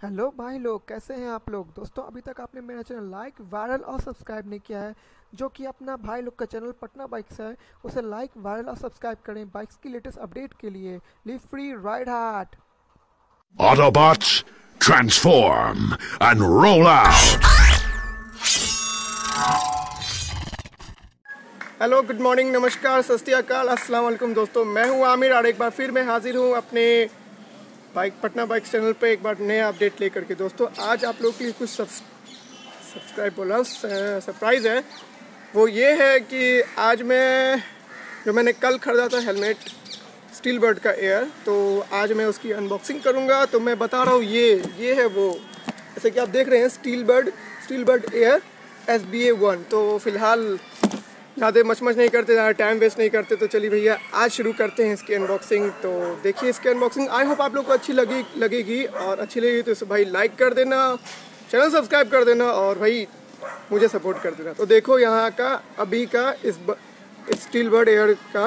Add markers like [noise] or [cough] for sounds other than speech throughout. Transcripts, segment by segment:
Hello भाई लोग कैसे हैं आप लोग? दोस्तों अभी तक आपने मेरा चैनल लाइक वायरल और सब्सक्राइब नहीं किया है जो कि अपना भाई लोग का चैनल पटना बाइक्स है उसे लाइक वायरल और सब्सक्राइब करें बाइक्स की लेटेस्ट अपडेट के लिए। Live free ride hard Autobots, transform and roll out! Hello good morning नमस्कार सत श्रीकाल अस्सलाम वालेकुम दोस्तों मैं हूँ आमिर और एक बार फिर मैं हाजिर हूँ अपने बाइक पटना बाइक चैनल पर एक बार नया अपडेट लेकर के दोस्तों, आज आप लोगों के लिए कुछ सब्सक्राइब बोला सरप्राइज़ है। वो ये है कि आज मैं, जो मैंने कल ख़रीदा था हेलमेट स्टील बर्ड का एयर तो आज मैं उसकी अनबॉक्सिंग करूँगा। तो मैं बता रहा हूँ, ये ये है वो। जैसे कि आप देख रहे हैं Steelbird Steelbird Air S B A one तो फ़िलहाल ज़्यादा मच मच नहीं करते ज़्यादा टाइम वेस्ट नहीं करते। तो चलिए भैया, आज शुरू करते हैं इसकी अनबॉक्सिंग तो देखिए इसकी अनबॉक्सिंग आई होप आप लोग को अच्छी लगी, लगेगी और अच्छी लगेगी तो इसे भाई लाइक कर देना चैनल सब्सक्राइब कर देना और भाई मुझे सपोर्ट कर देना। तो देखो यहाँ का, अभी का इस स्टील बर्ड एयर का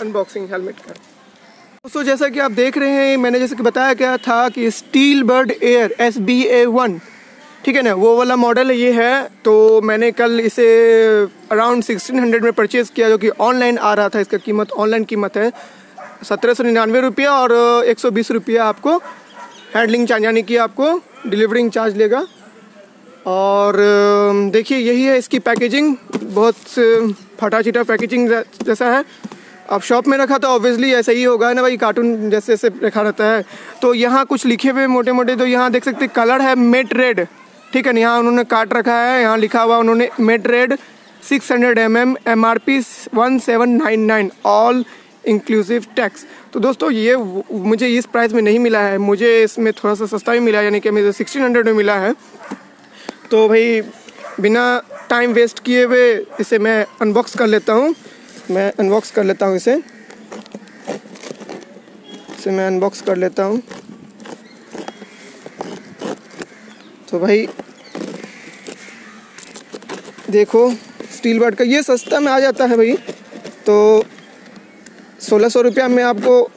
अनबॉक्सिंग हेलमेट का। दोस्तों, जैसा कि आप देख रहे हैं, मैंने जैसे कि बताया गया था कि Steelbird Air S B A one ठीक है ना? वो वाला मॉडल ये है तो मैंने कल इसे अराउंड सिक्सटीन हंड्रेड में परचेज़ किया जो कि ऑनलाइन आ रहा था। इसका कीमत ऑनलाइन कीमत है सत्रह सौ निन्यानवे रुपया और, एक सौ बीस रुपया आपको। हैंडलिंग चार्ज यानी कि आपको डिलीवरिंग चार्ज लेगा। और, देखिए, यही है इसकी पैकेजिंग बहुत फटा चिटा पैकेजिंग जैसा है। अब शॉप में रखा तो ऑब्वियसली ऐसा ही होगा ना भाई कार्टून जैसे जैसे रखा रहता है। तो यहाँ कुछ लिखे हुए मोटे मोटे तो यहाँ देख सकते कलर है मेट रेड ठीक है, यहाँ उन्होंने काट रखा है, यहाँ लिखा हुआ उन्होंने matte red six hundred M M M R P one seven nine nine all inclusive tax तो दोस्तों, ये मुझे इस प्राइस में नहीं मिला है, मुझे इसमें थोड़ा सा सस्ता भी मिला यानी कि मुझे सिक्सटीन हंड्रेड में मिला है। तो भाई, बिना टाइम वेस्ट किए हुए इसे मैं अनबॉक्स कर लेता हूँ, मैं अनबॉक्स कर लेता हूँ इसे। इसे मैं अनबॉक्स कर लेता हूँ। तो भाई, देखो स्टील बर्ड का ये सस्ता में आ जाता है भाई। तो सोलह सौ रुपया में आपको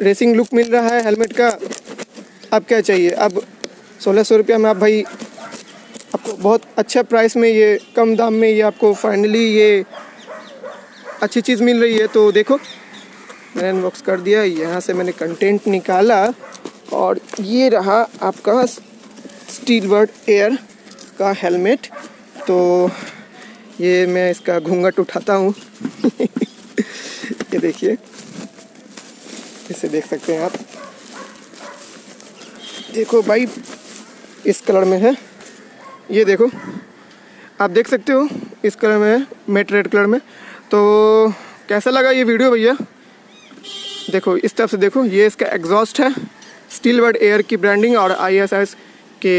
रेसिंग लुक मिल रहा है हेलमेट का। अब क्या चाहिए? अब सोलह सौ रुपया में आप भाई, आपको बहुत अच्छा प्राइस में ये कम दाम में ये आपको फाइनली ये अच्छी चीज़ मिल रही है। तो देखो, मैंने अनबॉक्स कर दिया, यहाँ से मैंने कंटेंट निकाला और ये रहा आपका स्टील बर्ड एयर का हेलमेट। तो ये मैं इसका घूंघट उठाता हूँ। [laughs] ये देखिए। इसे देख सकते हैं आप। देखो भाई, इस कलर में है। ये देखो, आप देख सकते हो, इस कलर में है, मेट रेड कलर में। तो कैसा लगा ये वीडियो भैया? देखो, इस तरफ़ से देखो, ये इसका एग्जॉस्ट है। स्टील वर्ड एयर की ब्रांडिंग और आई एस एस के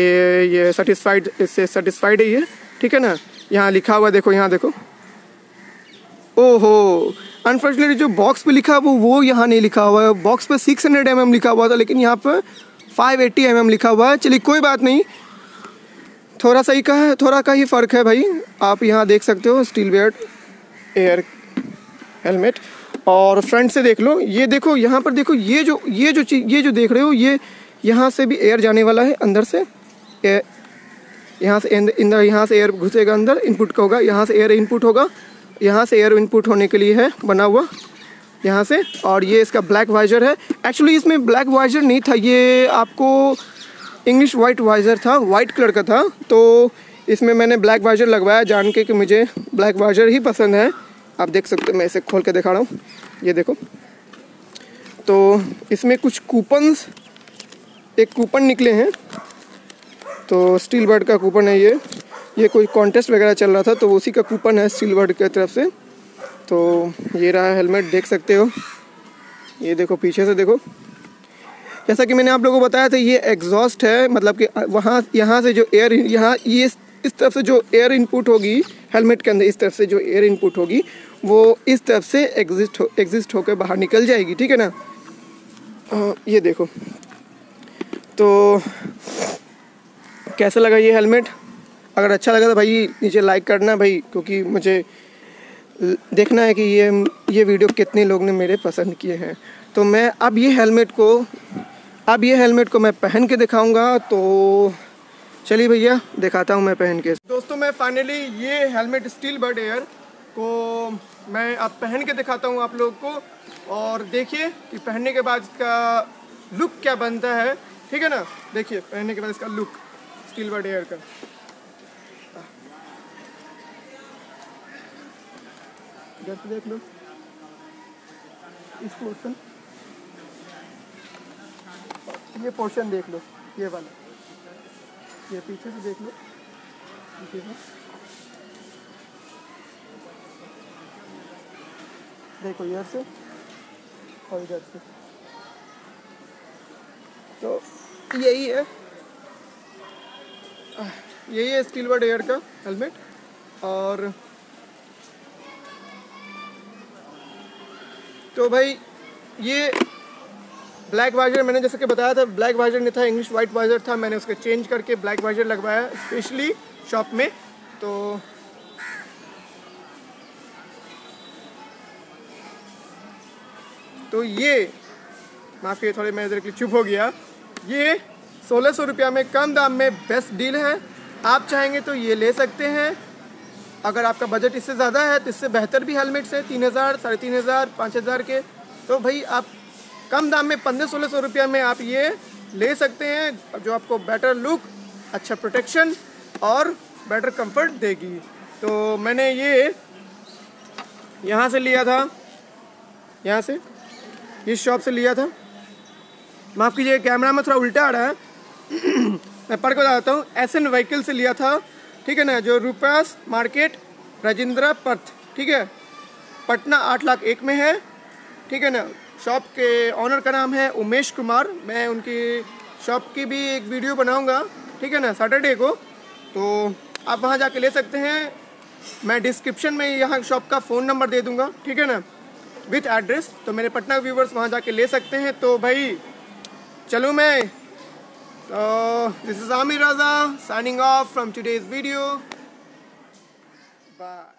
ये सेटिस्फाइड इससे सेटिस्फाइड है ठीक है ना? यहाँ लिखा हुआ देखो, यहाँ देखो। ओहो! अनफॉर्चुनेटली जो बॉक्स पे लिखा वो वो यहाँ नहीं लिखा हुआ है। बॉक्स पे सिक्स हंड्रेड एम लिखा हुआ था, लेकिन यहाँ पर फाइव एट्टी एम लिखा हुआ है। चलिए, कोई बात नहीं। थोड़ा सा ही का है थोड़ा का ही फ़र्क है भाई। आप यहाँ देख सकते हो स्टील बेयर एयर हेलमेट और फ्रंट से देख लो, ये देखो, यहाँ पर देखो, ये जो ये जो चीज़ ये जो देख रहे हो, ये यहाँ से भी एयर जाने वाला है, अंदर से। यहाँ से इंदर यहाँ से एयर घुसेगा अंदर इनपुट का होगा, यहाँ से एयर इनपुट होगा, यहाँ से एयर इनपुट होने के लिए है, बना हुआ, यहाँ से, और ये इसका ब्लैक वाइजर है। एक्चुअली इसमें ब्लैक वाइजर नहीं था, ये आपको इंग्लिश वाइट वाइजर था वाइट कलर का था तो इसमें मैंने ब्लैक वाइजर लगवाया, जान के कि मुझे ब्लैक वाइजर ही पसंद है। आप देख सकते हो मैं इसे खोल के दिखा रहा हूँ, ये देखो। तो इसमें कुछ कूपन्स एक कूपन निकले हैं। तो स्टील बर्ड का कूपन है ये। ये कोई कॉन्टेस्ट वगैरह चल रहा था तो उसी का कूपन है स्टील बर्ड की तरफ़ से। तो ये रहा हेलमेट देख सकते हो। ये देखो पीछे से देखो। जैसा कि मैंने आप लोगों को बताया था ये एग्जॉस्ट है मतलब कि वहाँ यहाँ से जो एयर यहाँ ये इस तरफ़ से जो एयर इनपुट होगी हेलमेट के अंदर इस तरफ़ से जो एयर इनपुट होगी वो इस तरफ़ से एग्जिस्ट हो एग्जिस्ट होकर बाहर निकल जाएगी ठीक है ना? आ, ये देखो। तो कैसा लगा ये हेलमेट? अगर अच्छा लगा तो भाई नीचे लाइक करना भाई, क्योंकि मुझे देखना है कि ये ये वीडियो कितने लोग ने मेरे पसंद किए हैं। तो मैं अब ये हेलमेट को, अब ये हेलमेट को मैं पहन के दिखाऊँगा तो चलिए भैया, दिखाता हूँ मैं पहन के। दोस्तों, मैं फाइनली ये हेलमेट स्टील बर्ड एयर को मैं अब पहन के दिखाता हूँ आप लोग को। और देखिए कि पहनने के बाद इसका लुक क्या बनता है। ठीक है ना? देखिए, पहनने के बाद इसका लुक स्टील बर्ड एयर का। इधर देख लो। इस पोर्शन ये पोर्शन देख लो, ये वाला। ये पीछे से देख लो। पीछे से देखो इधर से और इधर से। तो यही है। यही है स्टील वर्ड एयर का हेलमेट और तो भाई, ये ब्लैक वाइजर मैंने जैसे कि बताया था ब्लैक वाइजर नहीं था इंग्लिश वाइट वाइजर था, मैंने उसको चेंज करके ब्लैक वाइजर लगवाया स्पेशली शॉप में। तो तो ये, माफ़ी थोड़े मैं इधर चुप हो गया। ये सोलह सौ रुपया में कम दाम में बेस्ट डील है। आप चाहेंगे तो ये ले सकते हैं। अगर आपका बजट इससे ज़्यादा है तो इससे बेहतर भी हेलमेट्स है, तीन हज़ार, साढ़े तीन हज़ार, पाँच हज़ार के। तो भाई, आप कम दाम में पंद्रह सोलह सौ रुपया में आप ये ले सकते हैं, जो आपको बेटर लुक अच्छा प्रोटेक्शन और बेटर कंफर्ट देगी। तो मैंने ये यहाँ से लिया था। यहाँ से इस शॉप से लिया था। माफ़ कीजिए कैमरा में थोड़ा उल्टा आ रहा है। [clears throat] मैं पढ़ के बताता हूँ। एस एन व्हीकल से लिया था, ठीक है ना, जो रूपास मार्केट, राजेंद्रा पथ, ठीक है? पटना आठ लाख एक में है, ठीक है ना? शॉप के ऑनर का नाम है उमेश कुमार। मैं उनकी शॉप की भी एक वीडियो बनाऊँगा, ठीक है ना सैटरडे को। तो आप वहाँ जाके ले सकते हैं। मैं डिस्क्रिप्शन में यहाँ शॉप का फ़ोन नंबर दे दूँगा, ठीक है ना? विथ एड्रेस तो मेरे पटना व्यूवर्स वहाँ जाके ले सकते हैं। तो भाई, चलो मैं? So this is Amir Raza signing off from today's video. Bye.